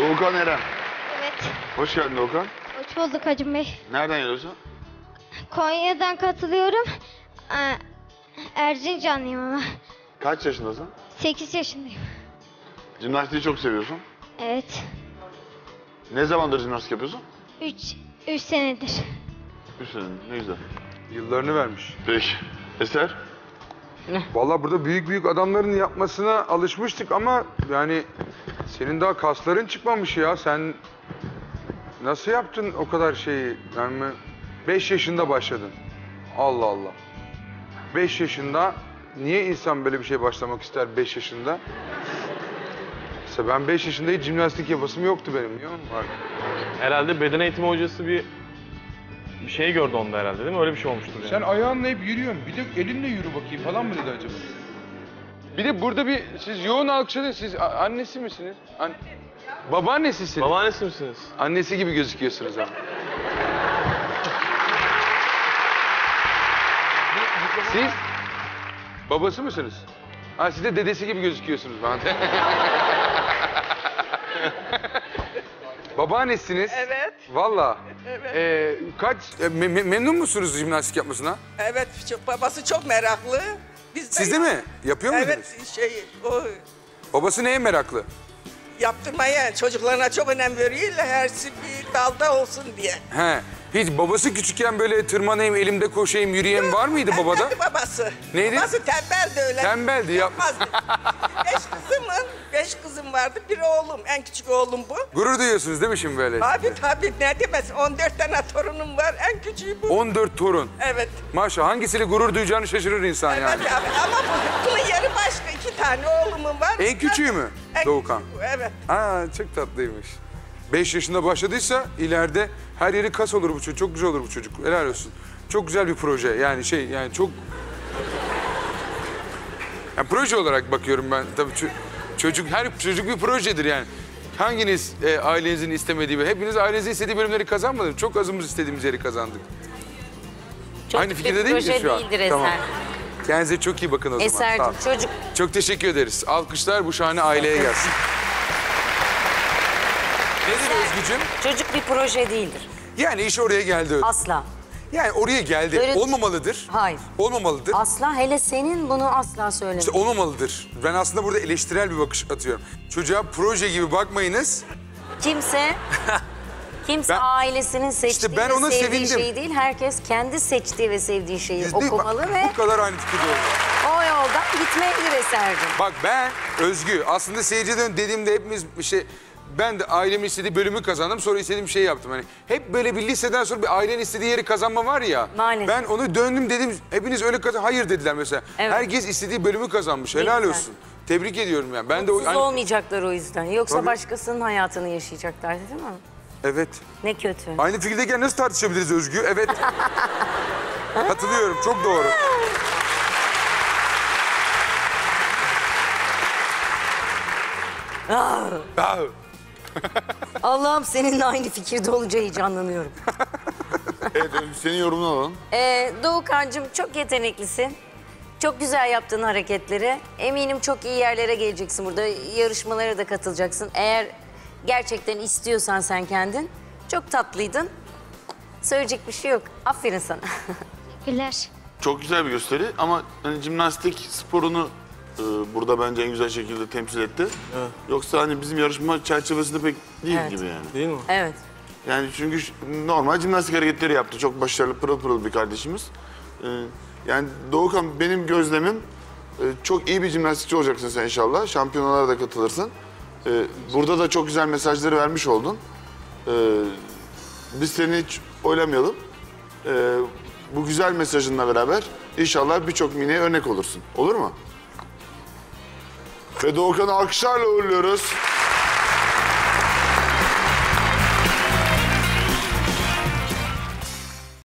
Doğukan Eren. Evet. Hoş geldin Doğukan. Hoş bulduk Hacım Bey. Nereden geliyorsun? Konya'dan katılıyorum. Aa, Erzincanlıyım ama. Kaç yaşındasın? 8 yaşındayım. Jimnastiği çok seviyorsun. Evet. Ne zamandır jimnastik yapıyorsun? 3 3 senedir. Üç sene. Ne güzel. Yıllarını vermiş. Peki. Eser? Vallahi burada büyük büyük adamların yapmasına alışmıştık ama yani senin daha kasların çıkmamış ya. Sen nasıl yaptın o kadar şeyi? Yani 5 yaşında başladın. Allah Allah. 5 yaşında niye insan böyle bir şey başlamak ister 5 yaşında? Mesela ben 5 yaşında hiç jimnastik yapasım yoktu benim biliyor musun? Var. Herhalde beden eğitimi hocası bir bir şey gördü onda herhalde değil mi? Öyle bir şey olmuştur yani. Sen ayağınla hep yürüyorsun. Bir de elinle yürü bakayım falan mı dedi acaba? Bir de burada bir siz yoğun alkışladınız. Siz a- annesi misiniz? An Babaannesisiniz. Babaannesi misiniz? Annesi gibi gözüküyorsunuz ama. Siz babası mısınız? Ha siz de dedesi gibi gözüküyorsunuz bana. Babaannesiniz. Evet, Valla. evet. Ee, kaç e, me- me- memnun musunuz jimnastik yapmasına? Evet, çok, babası çok meraklı. Biz de Siz de mi? Yapıyor muydunuz? Evet, şey, o Babası neye meraklı? yaptırmaya çocuklarına çok önem veriyor. Hersi bir dalda olsun diye. He. Hiç babası küçükken böyle tırmanayım, elimde koşayım, yürüyeyim var mıydı babada? Tembeldi babası. Neydi? Babası tembeldi öyle. Tembeldi, yap- Yapmazdı. beş kızımın, beş kızım vardı. Bir oğlum, en küçük oğlum bu. Gurur duyuyorsunuz değil mi şimdi böyle? Abi tabii ne demez. 14 tane torunum var. En küçüğü bu. 14 torun. Evet. Maşallah hangisiyle gurur duyacağını şaşırır insan Evet yani. abi. Ama bu, bunun yeri başka. iki tane oğlumun var. En küçüğü mü? En Doğukan. küçüğü Evet. Aa çok tatlıymış. 5 yaşında başladıysa ileride her yeri kas olur bu çocuk. Çok güzel olur bu çocuk. Helal olsun. Çok güzel bir proje. Yani şey yani çok... Yani proje olarak bakıyorum ben. Tabii ço- çocuk her çocuk bir projedir yani. Hanginiz e, ailenizin istemediği ve hepiniz ailenizin istediği bölümleri kazanmadınız. Çok azımız istediğimiz yeri kazandık. Çok Aynı fikirde değil miyiz şu an? değildir Eser. Tamam. Kendinize çok iyi bakın o zaman. Eser'cim çocuk Çok teşekkür ederiz. Alkışlar bu şahane aileye gelsin. Nedir Özgücüm? çocuk bir proje değildir. Yani iş oraya geldi. Asla. Yani oraya geldi. Böyle- Olmamalıdır. Hayır. Olmamalıdır. Asla hele senin bunu asla söyleme. İşte olmamalıdır. Ben aslında burada eleştirel bir bakış atıyorum. Çocuğa proje gibi bakmayınız. Kimse kimse Ben- ailesinin seçtiği İşte ben ve ona sevdiği sevindim. şeyi değil, herkes kendi seçtiği ve sevdiği şeyi Yüzde- okumalı bak, ve Bu kadar aynı fikirde o yoldan gitmelidir Eser'cim. Bak ben Özgü aslında seyirciden dediğimde hepimiz bir şey ben de ailemin istediği bölümü kazandım sonra istediğim şeyi yaptım. Hani hep böyle bir liseden sonra bir ailenin istediği yeri kazanma var ya. Maalesef. Ben onu döndüm dedim hepiniz öyle kazan. Hayır dediler mesela. Evet. Herkes istediği bölümü kazanmış. Helal güzel. olsun. Tebrik ediyorum yani. Ben de o Mutsuz hani- olmayacaklar o yüzden. Yoksa Tabii. başkasının hayatını yaşayacaklar değil mi? Evet. Ne kötü. Aynı fikirdeyken nasıl tartışabiliriz Özgü? Evet. Katılıyorum. Çok doğru. Ah. Allah'ım seninle aynı fikirde olunca heyecanlanıyorum. Evet senin yorumunu alalım. Ee, Doğukan'cığım çok yeteneklisin. Çok güzel yaptığın hareketleri. Eminim çok iyi yerlere geleceksin burada. Yarışmalara da katılacaksın. Eğer gerçekten istiyorsan sen kendin. Çok tatlıydın. Söyleyecek bir şey yok. Aferin sana. Güler. Çok güzel bir gösteri ama hani jimnastik sporunu e, burada bence en güzel şekilde temsil etti. Yoksa hani bizim yarışma çerçevesinde pek değil Evet. gibi yani. Değil mi? evet. Yani çünkü ş- normal jimnastik hareketleri yaptı. Çok başarılı, pırıl pırıl bir kardeşimiz. Ee, yani Doğukan benim gözlemim e, çok iyi bir jimnastikçi olacaksın sen inşallah. Şampiyonalara da katılırsın. Ee, burada da çok güzel mesajları vermiş oldun. Ee, biz seni hiç oylamayalım. Ee, bu güzel mesajınla beraber inşallah birçok miniye örnek olursun. Olur mu? Ve Doğukan'ı alkışlarla uğurluyoruz.